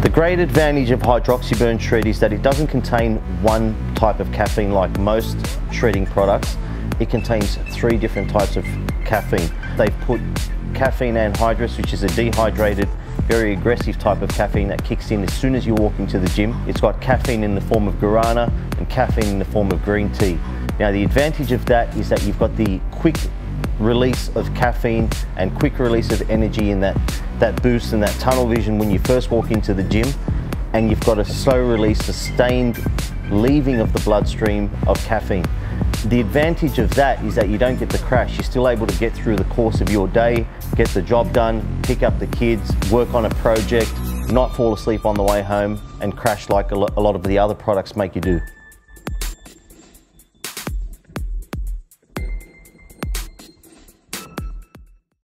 The great advantage of Hydroxyburn Shred is that it doesn't contain one type of caffeine like most shredding products. It contains three different types of caffeine. They've put caffeine anhydrous, which is a dehydrated, very aggressive type of caffeine that kicks in as soon as you walk into the gym. It's got caffeine in the form of guarana and caffeine in the form of green tea. Now the advantage of that is that you've got the quick release of caffeine and quick release of energy in that, that boost and that tunnel vision when you first walk into the gym and you've got a slow release, sustained leaving of the bloodstream of caffeine. The advantage of that is that you don't get the crash. You're still able to get through the course of your day, get the job done, pick up the kids, work on a project, not fall asleep on the way home and crash like a lot of the other products make you do.